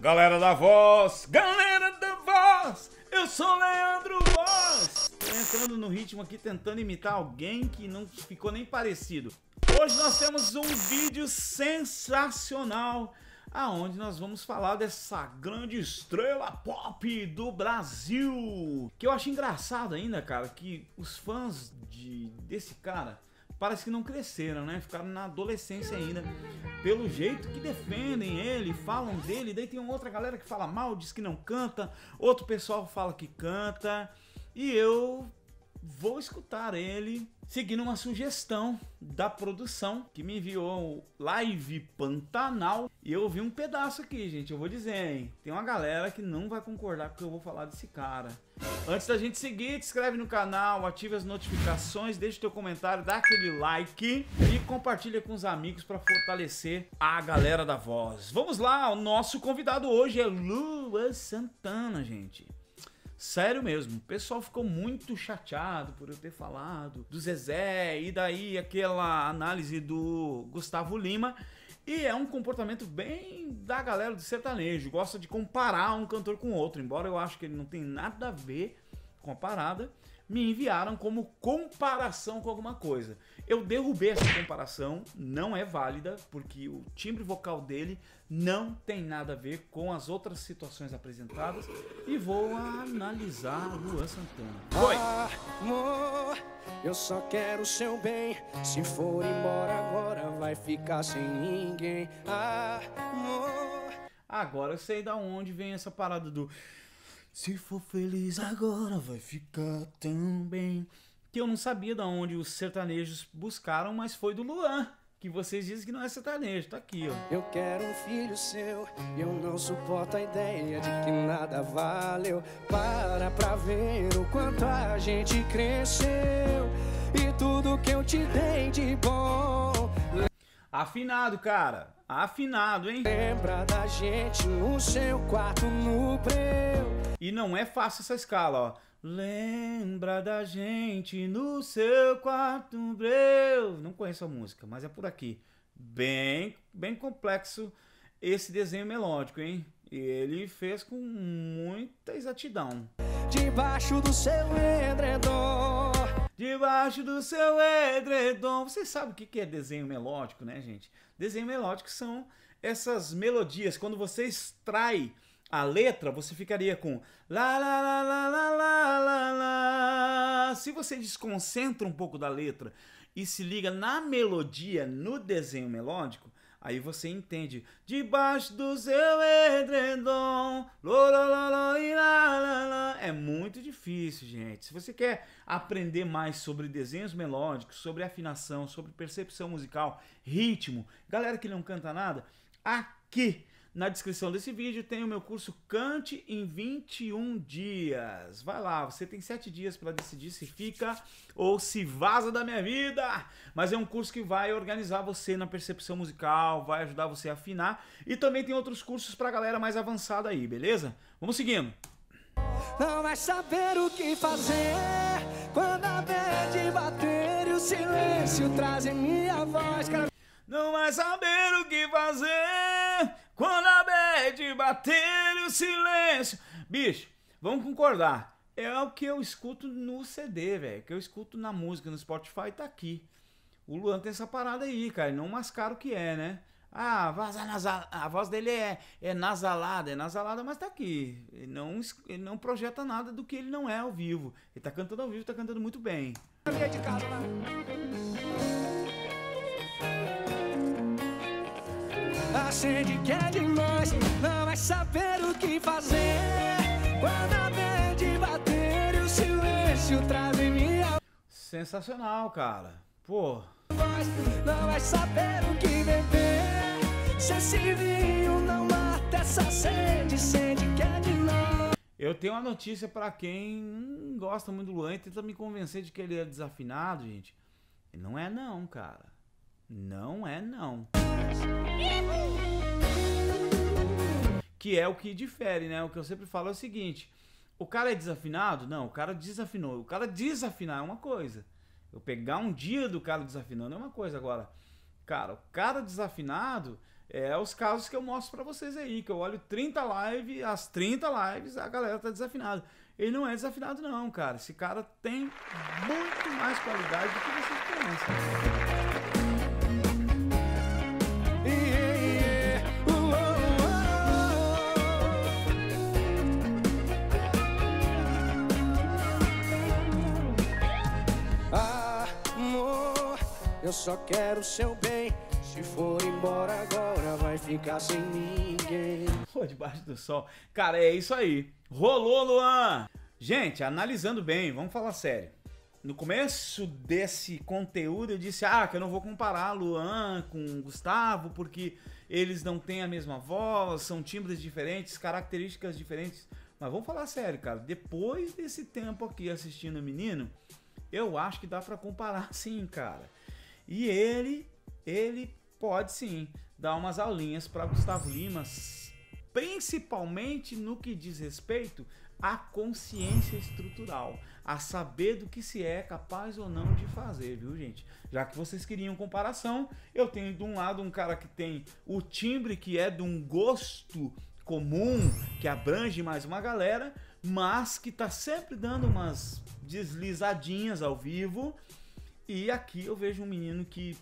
Galera da voz, galera da voz, eu sou Leandro Voz. Entrando no ritmo aqui tentando imitar alguém que não ficou nem parecido. Hoje nós temos um vídeo sensacional aonde nós vamos falar dessa grande estrela pop do Brasil. Que eu acho engraçado ainda, cara, que os fãs de desse cara parece que não cresceram, né? Ficaram na adolescência ainda. Pelo jeito que defendem ele, falam dele, daí tem outra galera que fala mal, diz que não canta, outro pessoal fala que canta. E eu vou escutar ele seguindo uma sugestão da produção que me enviou Live Pantanal e eu vi um pedaço aqui, gente. Eu vou dizer, hein? Tem uma galera que não vai concordar com o que eu vou falar desse cara. Antes da gente seguir, te inscreve no canal, ative as notificações, deixa teu comentário, dá aquele like e compartilha com os amigos para fortalecer a galera da voz. Vamos lá, o nosso convidado hoje é Lua Santana, gente. Sério mesmo, o pessoal ficou muito chateado por eu ter falado do Zezé e daí aquela análise do Gustavo Lima. E é um comportamento bem da galera do sertanejo, gosta de comparar um cantor com outro, embora eu acho que ele não tem nada a ver com a parada me enviaram como comparação com alguma coisa. Eu derrubei essa comparação, não é válida, porque o timbre vocal dele não tem nada a ver com as outras situações apresentadas e vou analisar Luan Santana. Oi! Amor, eu só quero o seu bem. Se for embora agora, vai ficar sem ninguém. Amor. Agora eu sei da onde vem essa parada do se for feliz agora, vai ficar tão bem. Que eu não sabia de onde os sertanejos buscaram, mas foi do Luan. Que vocês dizem que não é sertanejo, tá aqui, ó. Eu quero um filho seu, eu não suporto a ideia de que nada valeu. Para pra ver o quanto a gente cresceu e tudo que eu te dei de bom. Afinado, cara. Afinado, hein? Lembra da gente no seu quarto no breu. E não é fácil essa escala, ó. Lembra da gente no seu quarto breu. Não conheço a música, mas é por aqui. Bem, bem complexo esse desenho melódico, hein? E ele fez com muita exatidão. Debaixo do seu edredom. Debaixo do seu edredom. Vocês sabem o que é desenho melódico, né, gente? Desenho melódico são essas melodias. Quando você extrai a letra, você ficaria com lá, lá, lá, lá, lá, lá, lá, lá. Se você desconcentra um pouco da letra e se liga na melodia, no desenho melódico, aí você entende. Debaixo do seu edredom, é muito difícil, gente. Se você quer aprender mais sobre desenhos melódicos, sobre afinação, sobre percepção musical, ritmo, galera que não canta nada, aqui na descrição desse vídeo tem o meu curso Cante em 21 dias. Vai lá, você tem 7 dias para decidir se fica ou se vaza da minha vida. Mas é um curso que vai organizar você na percepção musical, vai ajudar você a afinar. E também tem outros cursos para galera mais avançada aí, beleza? Vamos seguindo. Não vai saber o que fazer quando a bad bater e o silêncio traz em minha voz. Não vai saber o que fazer quando a bad bater o silêncio. Bicho, vamos concordar. É o que eu escuto no CD, velho. Que eu escuto na música, no Spotify, tá aqui. O Luan tem essa parada aí, cara. Não mascara o que é, né? Ah, nasal... a voz dele é, é nasalada, é nasalada, mas tá aqui. Ele não, ele não projeta nada do que ele não é ao vivo. Ele tá cantando ao vivo, tá cantando muito bem. De casa, A sede que é demais, não vai saber o que fazer. Quando a mente bater e o silêncio traz em minha. Sensacional, cara. Pô. Não vai saber o que beber. Se esse vinho não mata essa sede, sede que é. Eu tenho uma notícia para quem gosta muito do Luan e tenta me convencer de que ele é desafinado, gente. Não é não, cara. Não é não. Que é o que difere, né? O que eu sempre falo é o seguinte: o cara é desafinado? Não, o cara desafinou. O cara desafinar é uma coisa. Eu pegar um dia do cara desafinando é uma coisa. Agora, Cara, o cara desafinado é os casos que eu mostro para vocês aí, que eu olho 30 lives, as 30 lives a galera tá desafinada. Ele não é desafinado não, cara. Esse cara tem muito mais qualidade do que vocês pensam. Eu só quero seu bem. Se for embora agora, vai ficar sem ninguém. Pô, debaixo do sol. Cara, é isso aí. Rolou, Luan! Gente, analisando bem, vamos falar sério. No começo desse conteúdo eu disse, ah, que eu não vou comparar Luan com Gustavo, porque eles não têm a mesma voz, são timbres diferentes, características diferentes. Mas vamos falar sério, cara. Depois desse tempo aqui assistindo o menino, eu acho que dá para comparar sim, cara. E ele, ele pode sim dar umas aulinhas para Gustavo Lima, principalmente no que diz respeito à consciência estrutural, a saber do que se é capaz ou não de fazer, viu, gente? Já que vocês queriam comparação, eu tenho de um lado um cara que tem o timbre que é de um gosto comum, que abrange mais uma galera, mas que tá sempre dando umas deslizadinhas ao vivo e aqui eu vejo um menino que.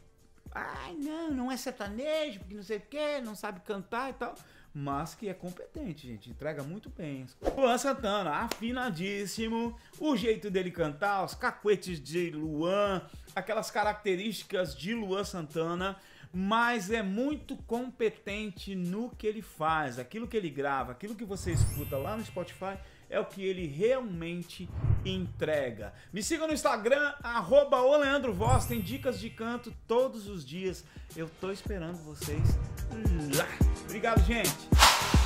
Ai, não, não é sertanejo, porque não sei o que, não sabe cantar e tal. Mas que é competente, gente. Entrega muito bem. Luan Santana, afinadíssimo. O jeito dele cantar, os cacuetes de Luan, aquelas características de Luan Santana mas é muito competente no que ele faz, aquilo que ele grava, aquilo que você escuta lá no Spotify é o que ele realmente entrega. Me siga no Instagram, arroba Voz, tem dicas de canto todos os dias. Eu tô esperando vocês lá. Obrigado, gente!